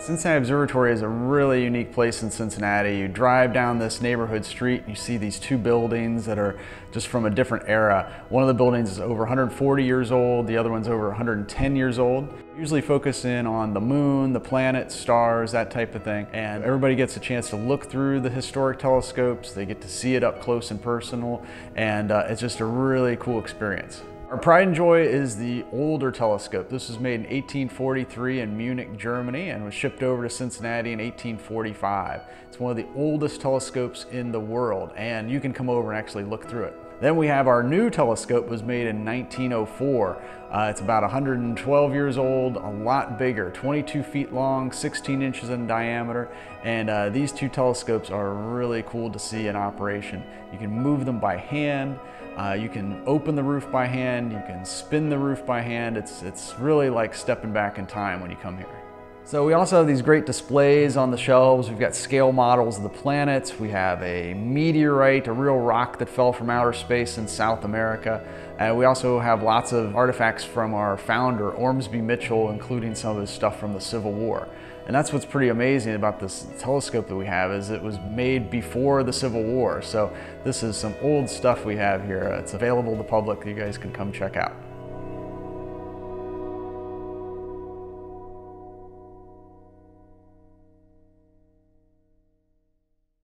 Cincinnati Observatory is a really unique place in Cincinnati. You drive down this neighborhood street you see these two buildings that are just from a different era. One of the buildings is over 140 years old, the other one's over 110 years old. Usually focus in on the moon, the planets, stars, that type of thing. And everybody gets a chance to look through the historic telescopes. They get to see it up close and personal. And uh, it's just a really cool experience. Our pride and joy is the older telescope. This was made in 1843 in Munich, Germany, and was shipped over to Cincinnati in 1845. It's one of the oldest telescopes in the world, and you can come over and actually look through it. Then we have our new telescope was made in 1904. Uh, it's about 112 years old, a lot bigger, 22 feet long, 16 inches in diameter, and uh, these two telescopes are really cool to see in operation. You can move them by hand, uh, you can open the roof by hand, you can spin the roof by hand. It's, it's really like stepping back in time when you come here. So we also have these great displays on the shelves. We've got scale models of the planets. We have a meteorite, a real rock that fell from outer space in South America. And we also have lots of artifacts from our founder, Ormsby Mitchel, including some of his stuff from the Civil War. And that's what's pretty amazing about this telescope that we have is it was made before the Civil War. So this is some old stuff we have here. It's available to the public. You guys can come check out.